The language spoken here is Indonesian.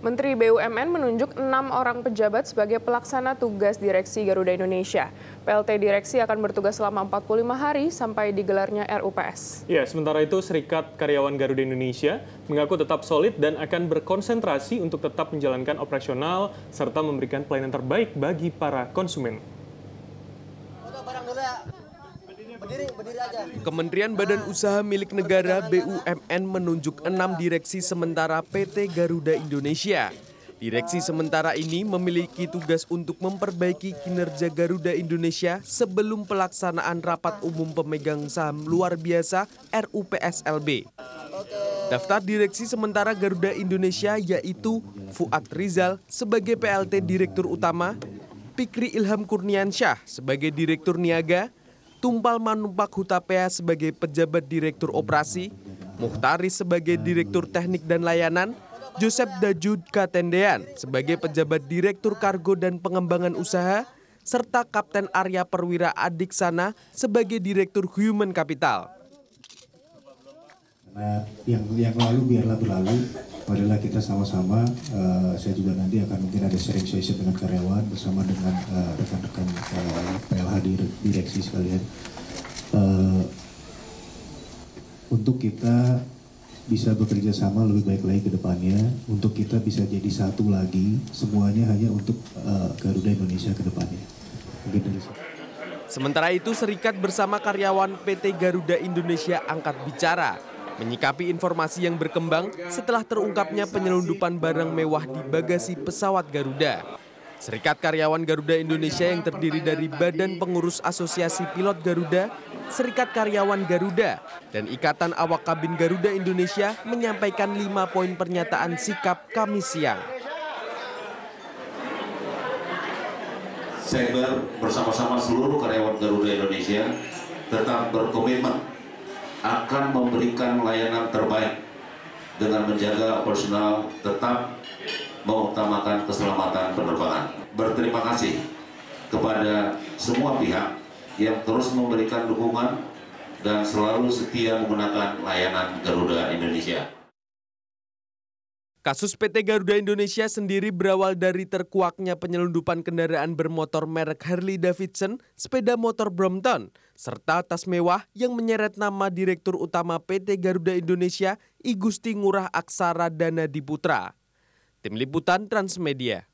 Menteri BUMN menunjuk enam orang pejabat sebagai pelaksana tugas Direksi Garuda Indonesia. PLT Direksi akan bertugas selama 45 hari sampai digelarnya RUPS. Ya, sementara itu Serikat Karyawan Garuda Indonesia mengaku tetap solid dan akan berkonsentrasi untuk tetap menjalankan operasional serta memberikan pelayanan terbaik bagi para konsumen. Kementerian Badan Usaha Milik Negara BUMN menunjuk enam direksi sementara PT Garuda Indonesia. Direksi sementara ini memiliki tugas untuk memperbaiki kinerja Garuda Indonesia sebelum pelaksanaan rapat umum pemegang saham luar biasa RUPSLB. Daftar direksi sementara Garuda Indonesia yaitu Fuad Rizal sebagai PLT Direktur Utama, Pikri Ilham Kurniansyah sebagai Direktur Niaga, Tumpal Manumpak Hutapea sebagai pejabat direktur operasi, Muhtaris sebagai direktur teknik dan layanan, Joseph Dajud Katendean sebagai pejabat direktur kargo dan pengembangan usaha, serta Kapten Arya Perwira Adiksana sebagai direktur human capital. Nah, yang yang lalu biarlah berlalu, adalah kita sama-sama, uh, saya juga nanti akan mungkin ada sharing session dengan karyawan bersama dengan uh, rekan-rekan uh, PLH di direksi sekalian. Uh, untuk kita bisa bekerja sama lebih baik lagi ke depannya, untuk kita bisa jadi satu lagi, semuanya hanya untuk uh, Garuda Indonesia ke depannya. Mungkin dari Sementara itu, Serikat bersama karyawan PT Garuda Indonesia angkat bicara menyikapi informasi yang berkembang setelah terungkapnya penyelundupan barang mewah di bagasi pesawat Garuda. Serikat Karyawan Garuda Indonesia yang terdiri dari Badan Pengurus Asosiasi Pilot Garuda, Serikat Karyawan Garuda, dan Ikatan Awak Kabin Garuda Indonesia menyampaikan lima poin pernyataan sikap Kamis siang. Saya bersama-sama seluruh karyawan Garuda Indonesia tetap berkomitmen akan memberikan layanan terbaik dengan menjaga operasional tetap mengutamakan keselamatan penerbangan. Berterima kasih kepada semua pihak yang terus memberikan dukungan dan selalu setia menggunakan layanan Garuda Indonesia. Kasus PT Garuda Indonesia sendiri berawal dari terkuaknya penyelundupan kendaraan bermotor merek Harley Davidson, sepeda motor Brompton, serta tas mewah yang menyeret nama Direktur Utama PT Garuda Indonesia, I Gusti Ngurah Aksara Dana Diputra. Tim Liputan Transmedia.